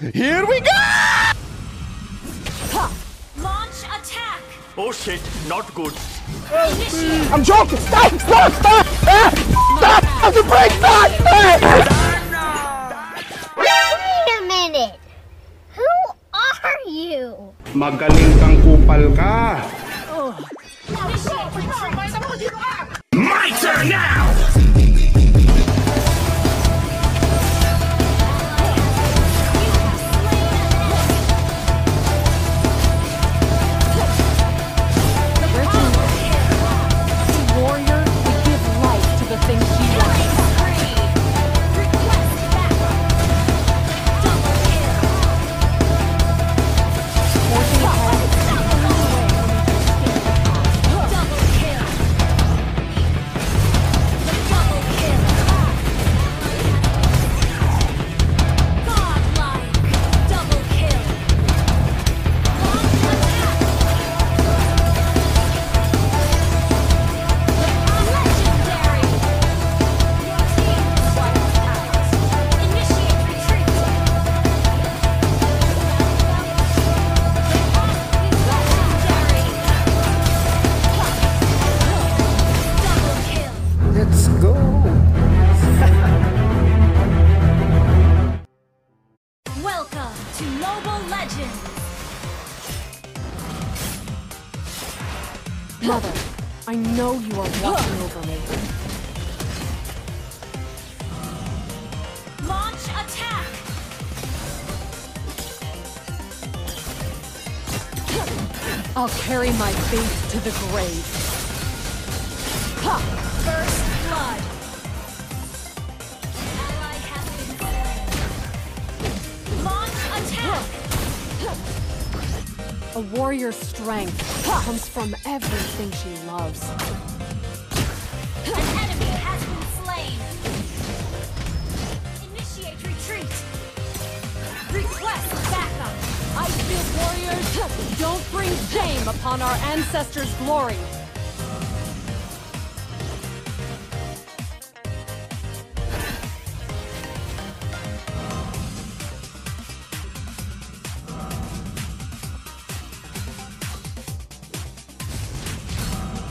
Here we go! Launch attack! Oh shit, not good. Initiate! I'm joking! Stop! Stop! Stop! Ah! Stop! Stop the brake! Stop! Ah! Wait a minute! Who are you? Magaling kang kupal ka. Initiate! My turn now! Over me. Launch attack! I'll carry my faith to the grave. First blood! Ally has been slain. Launch attack! A warrior's strength comes from everything she loves. Icefield warriors, don't bring shame upon our ancestors' glory.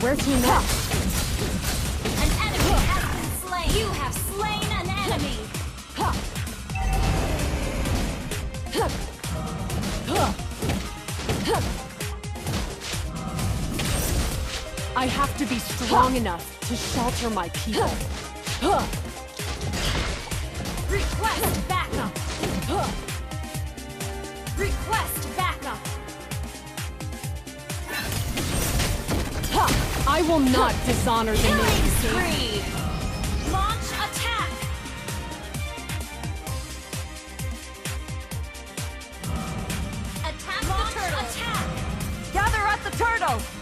Where's he now? An enemy has been slain. You have I have to be strong enough to shelter my people. Request backup. Request backup. I will not dishonor the Killing name. spree. Launch attack. Attack Launch the turtle. attack. Gather up the turtle!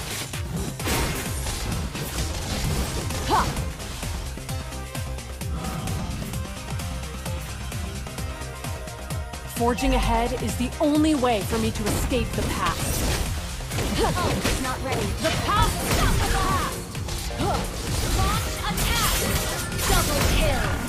Forging ahead is the only way for me to escape the past. Oh, it's not ready. The past. Stop the past. Launch attack. Double kill.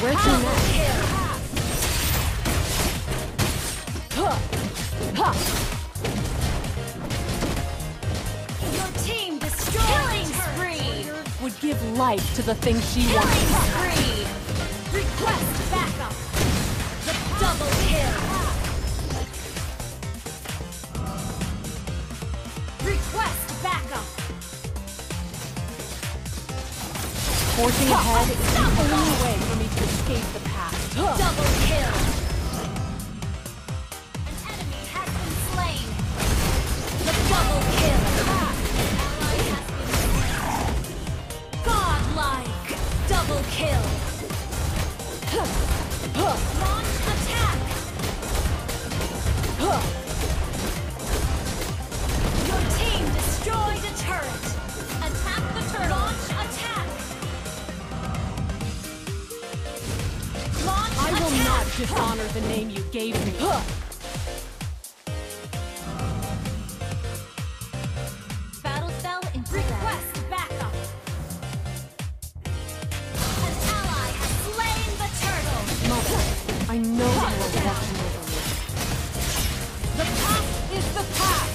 Next? Your team destroyed Killing spree! Would give life to the thing she wants. Killing spree! Request backup! The double kill! Request backup! Forcing ahead is the only way. Me. The past is the past.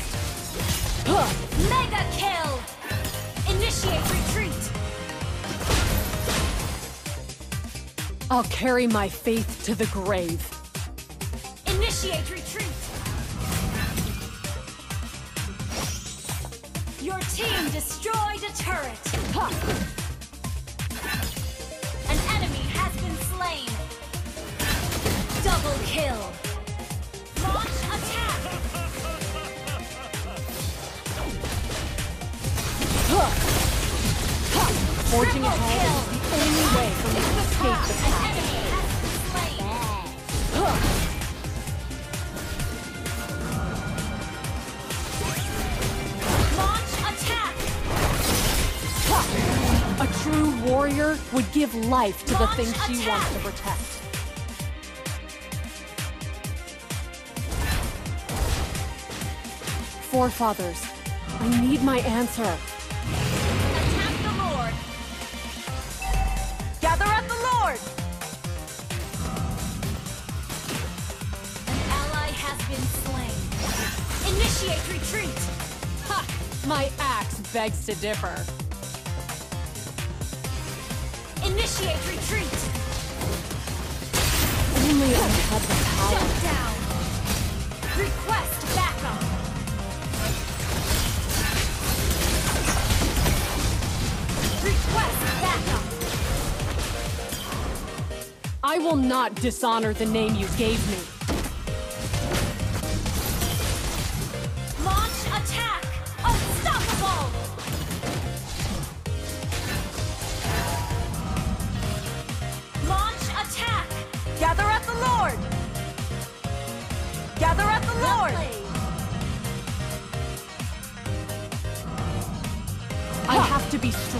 Mega kill. Initiate retreat. I'll carry my faith to the grave. Initiate retreat. Your team destroyed a turret. An Double kill. Launch attack. Forging ahead is the only way for me to escape the An past. enemy has slain. Launch attack. A true warrior would give life to the Launch thing she wants to protect. Forefathers, I need my answer. Attack the Lord. Gather at the Lord! An ally has been slain. Initiate retreat. Ha! My axe begs to differ. Initiate retreat. Only I had the power. Shut down. I will not dishonor the name you gave me.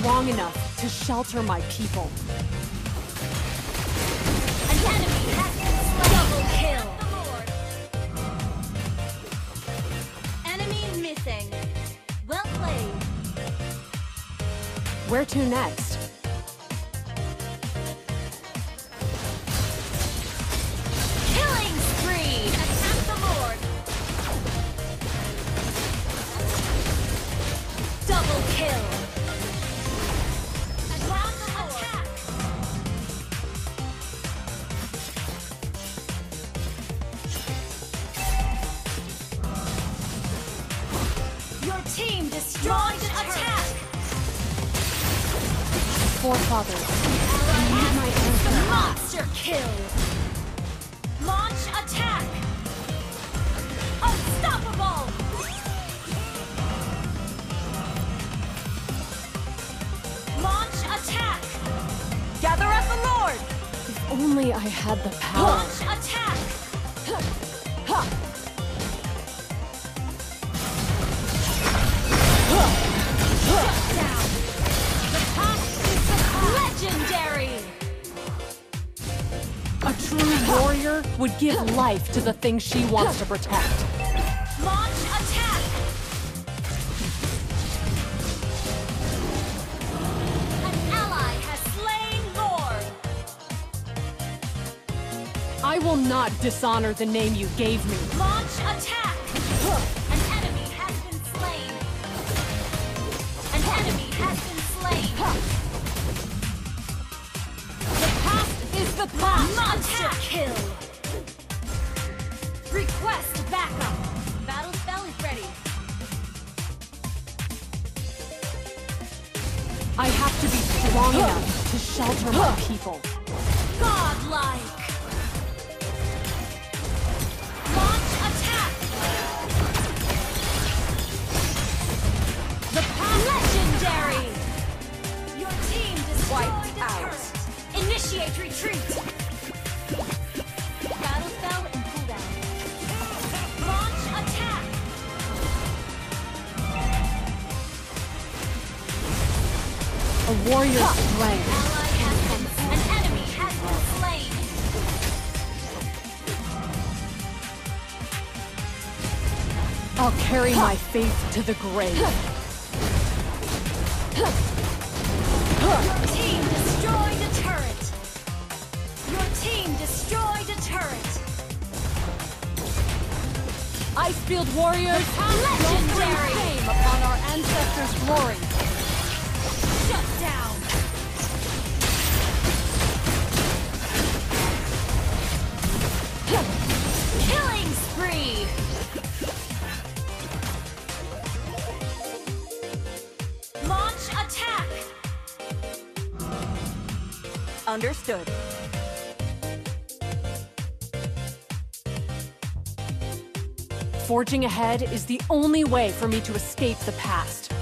Strong enough to shelter my people. An enemy has. Double kill. Enemy missing. Well played. Where to next? Forefathers, I my answer. Monster kill! Launch attack! Unstoppable! Launch attack! Gather at the Lord! If only I had the power. Launch attack! True warrior would give life to the thing she wants to protect. Launch attack! An ally has slain Lord! I will not dishonor the name you gave me. Launch attack! I'll carry my faith to the grave. Your team destroyed a turret. Your team destroyed a turret. Icefield warriors, Legendary. shame upon our ancestors' glory. Shut down. Killing spree. Understood. Forging ahead is the only way for me to escape the past.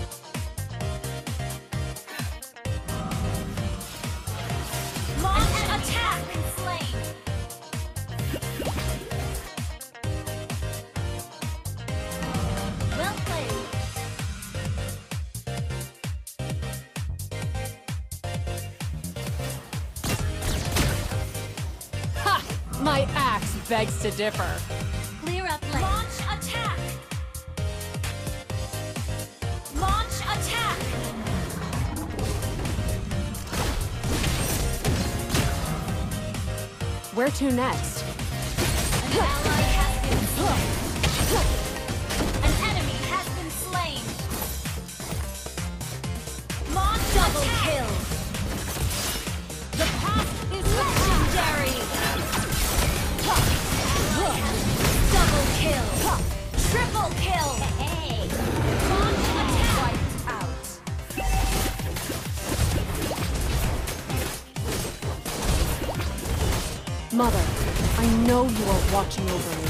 My axe begs to differ. Clear up lane. Launch attack. Launch attack. Where to next? An ally has been slain. An enemy has been slain. Launch double kill. Kill. Triple kill. Hey. Out. Mother, I know you are watching over me.